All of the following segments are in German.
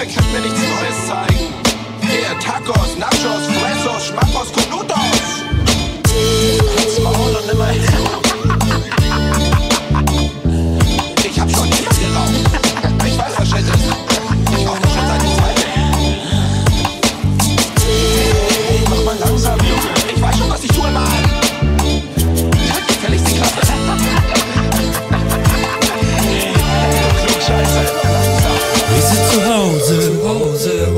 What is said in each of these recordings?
ihr könnt mir nichts Neues zeigen. Yeah, Tacos, Nachos, Fressos, Schmack.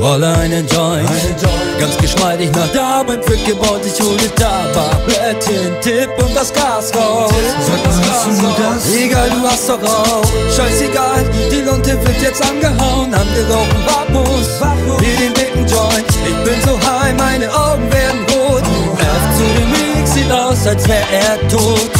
Roll einen Joint. Eine Joint. Ganz geschmeidig nach der Arbeit wird gebaut. Ich hole da Blättchen, Tipp und das Gas raus. Sag mal, hast du das? Egal, du hast doch auch. Scheißegal, die Lunte wird jetzt angehauen. Angerauchen Babus, wie den dicken Joint. Ich bin so high, meine Augen werden rot. F zu dem Mix sieht aus, als wär er tot.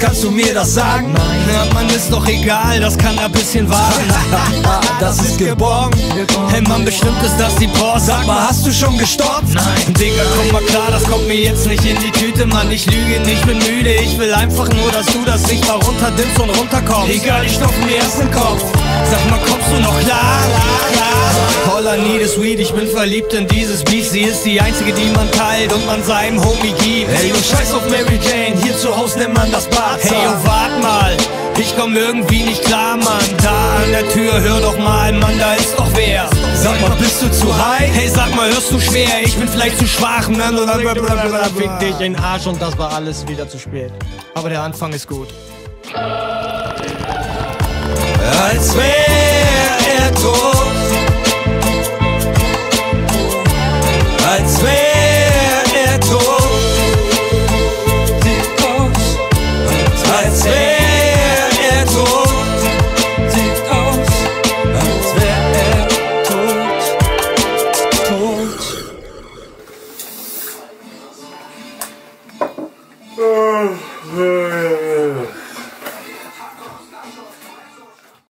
Kannst du mir das sagen? Nein. Ja, man ist doch egal, das kann ein bisschen warten. das ist geborgen. Hey Mann, bestimmt ist das die Post. Sag mal, hast du schon gestoppt? Nein. Digga, komm mal klar, das kommt mir jetzt nicht in die Tüte, Mann. Ich lüge nicht, bin müde. Ich will einfach nur, dass du das Licht mal runterdimmst und runterkommst. Egal, ich stopf mir erst den Kopf. Sag mal, kommst du noch klar? All I need is weed, ich bin verliebt in dieses Beat. Sie ist die einzige, die man teilt und man seinem Homie gibt. Hey, yo, scheiß auf Mary Jane, zu Hause nennt man das Bad. Hey, yo, wart mal. Ich komm irgendwie nicht klar, Mann. Da an der Tür, hör doch mal, Mann, da ist doch wer. Sag mal, bist du zu high? Hey, sag mal, hörst du schwer? Ich bin vielleicht zu schwach. Na, na. Fick dich in den Arsch und das war alles wieder zu spät. Aber der Anfang ist gut. Als wär tot. Oh,